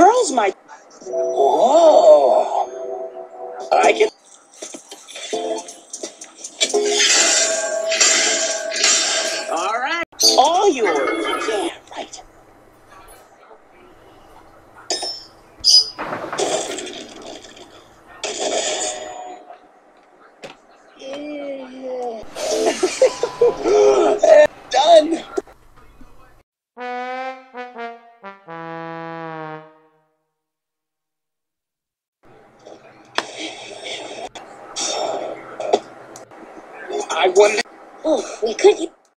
curls my. Oh. I can. All right. All yours. Yeah, right. Done. I wonder. Oh, we could.